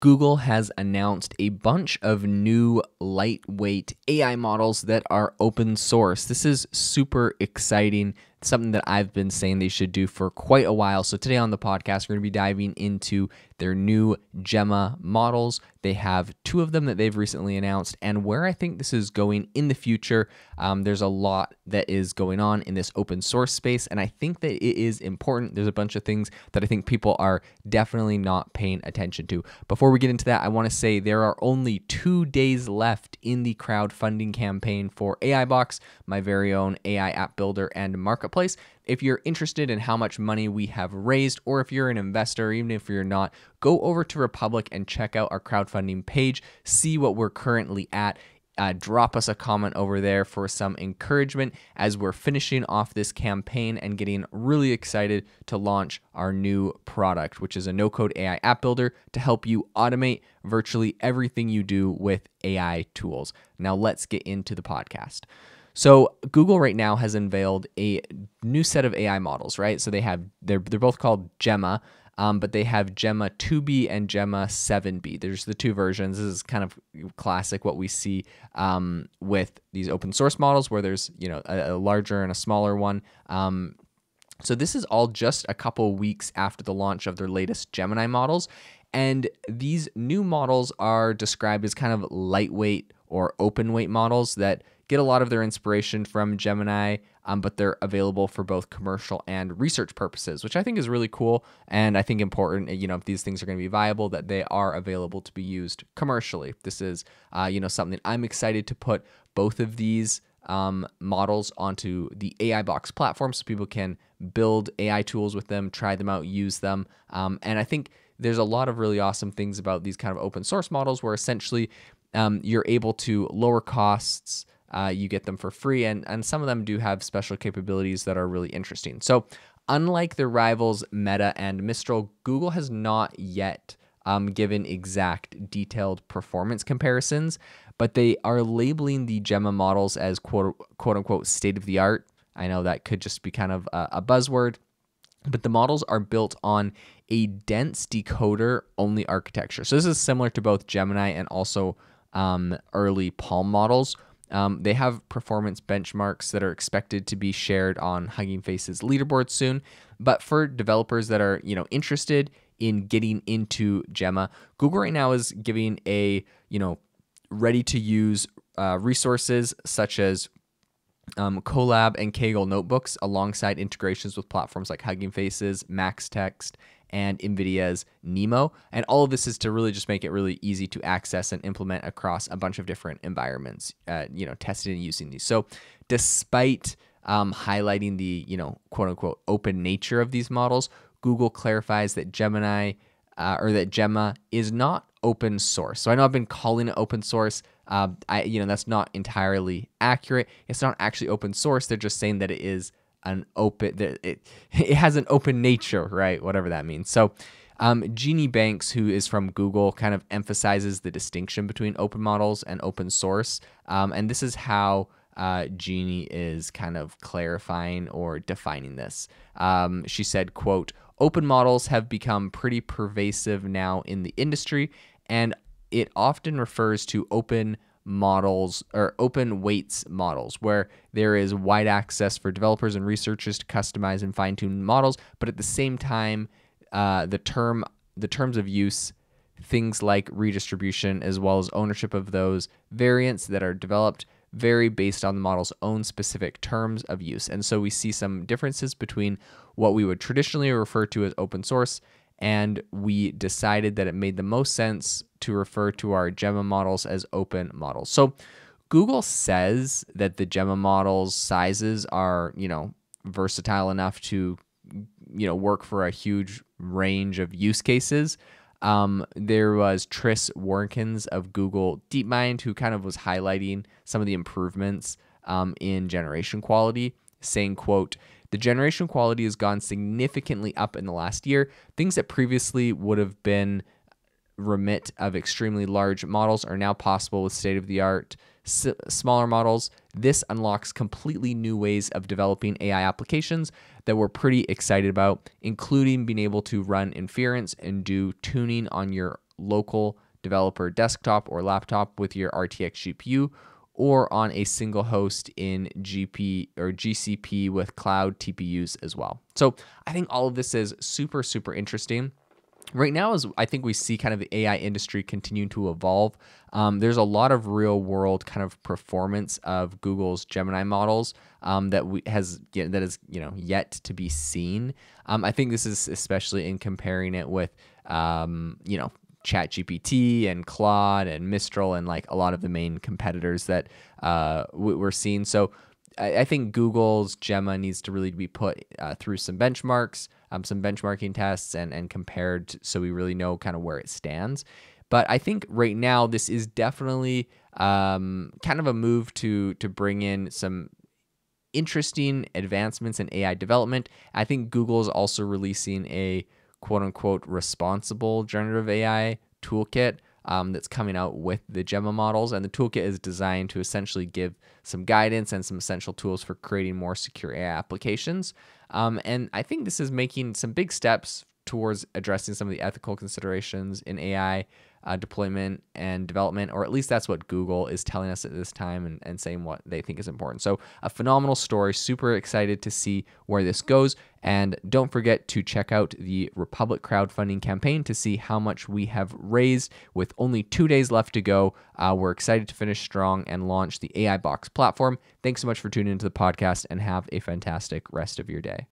Google has announced a bunch of new lightweight AI models that are open source. This is super exciting something that I've been saying they should do for quite a while. So today on the podcast, we're going to be diving into their new Gemma models. They have two of them that they've recently announced, and where I think this is going in the future. Um, there's a lot that is going on in this open source space, and I think that it is important. There's a bunch of things that I think people are definitely not paying attention to. Before we get into that, I want to say there are only two days left in the crowdfunding campaign for AI Box, my very own AI app builder and market marketplace. If you're interested in how much money we have raised, or if you're an investor, even if you're not, go over to Republic and check out our crowdfunding page, see what we're currently at. Uh, drop us a comment over there for some encouragement as we're finishing off this campaign and getting really excited to launch our new product, which is a no code AI app builder to help you automate virtually everything you do with AI tools. Now, let's get into the podcast. So Google right now has unveiled a new set of AI models, right? So they have they're they're both called Gemma, um, but they have Gemma 2B and Gemma 7B. There's the two versions. This is kind of classic what we see um, with these open source models, where there's you know a, a larger and a smaller one. Um, so this is all just a couple weeks after the launch of their latest Gemini models, and these new models are described as kind of lightweight or open weight models that get a lot of their inspiration from Gemini, um, but they're available for both commercial and research purposes, which I think is really cool. And I think important, you know, if these things are going to be viable, that they are available to be used commercially. This is, uh, you know, something I'm excited to put both of these um, models onto the AI Box platform so people can build AI tools with them, try them out, use them. Um, and I think there's a lot of really awesome things about these kind of open source models where essentially um, you're able to lower costs, uh, you get them for free, and, and some of them do have special capabilities that are really interesting. So, unlike their rivals Meta and Mistral, Google has not yet um, given exact detailed performance comparisons, but they are labeling the Gemma models as quote, quote unquote state of the art. I know that could just be kind of a, a buzzword, but the models are built on a dense decoder only architecture. So, this is similar to both Gemini and also um, early PaLM models um, they have performance benchmarks that are expected to be shared on Hugging Face's leaderboard soon. But for developers that are, you know, interested in getting into Gemma, Google right now is giving a, you know, ready to use uh, resources such as um, Colab and Kaggle notebooks alongside integrations with platforms like Hugging Faces, MaxText, and NVIDIA's NeMo. And all of this is to really just make it really easy to access and implement across a bunch of different environments, uh, you know, testing and using these. So despite um, highlighting the, you know, quote unquote open nature of these models, Google clarifies that Gemini uh, or that Gemma is not open source. So I know I've been calling it open source. Uh, I, you know, that's not entirely accurate. It's not actually open source. They're just saying that it is an open it it has an open nature, right? Whatever that means. So um, Jeanine Banks, who is from Google, kind of emphasizes the distinction between open models and open source, um, and this is how uh, Jeannie is kind of clarifying or defining this. Um, she said, "quote Open models have become pretty pervasive now in the industry, and it often refers to open." models or open weights models where there is wide access for developers and researchers to customize and fine tune models, but at the same time, uh, the term the terms of use things like redistribution as well as ownership of those variants that are developed vary based on the model's own specific terms of use. And so we see some differences between what we would traditionally refer to as open source and we decided that it made the most sense to refer to our Gemma models as open models. So Google says that the Gemma models sizes are, you know, versatile enough to, you know, work for a huge range of use cases. Um, there was Tris Warkentin of Google DeepMind who kind of was highlighting some of the improvements um, in generation quality, saying, quote, the generation quality has gone significantly up in the last year. Things that previously would have been remit of extremely large models are now possible with state of the art s- smaller models. This unlocks completely new ways of developing AI applications that we're pretty excited about, including being able to run inference and do tuning on your local developer desktop or laptop with your RTX GPU or on a single host in GP or GCP with cloud TPUs as well. So I think all of this is super, super interesting. Right now, as I think we see kind of the AI industry continuing to evolve, um, there's a lot of real world kind of performance of Google's Gemini models um, that we has that is you know yet to be seen. Um, I think this is especially in comparing it with um, you know ChatGPT and Claude and Mistral and like a lot of the main competitors that uh, we're seeing. So I, I, think Google's Gemma needs to really be put uh, through some benchmarks, um, some benchmarking tests, and and compared so we really know kind of where it stands. But I think right now this is definitely um, kind of a move to to bring in some interesting advancements in AI development. I think Google is also releasing a quote unquote responsible generative AI toolkit um, that's coming out with the Gemma models. And the toolkit is designed to essentially give some guidance and some essential tools for creating more secure AI applications. Um, and I think this is making some big steps towards addressing some of the ethical considerations in AI uh, deployment and development, or at least that's what Google is telling us at this time and, and saying what they think is important. So, a phenomenal story. Super excited to see where this goes. And don't forget to check out the Republic crowdfunding campaign to see how much we have raised with only two days left to go. Uh, we're excited to finish strong and launch the AI Box platform. Thanks so much for tuning into the podcast and have a fantastic rest of your day.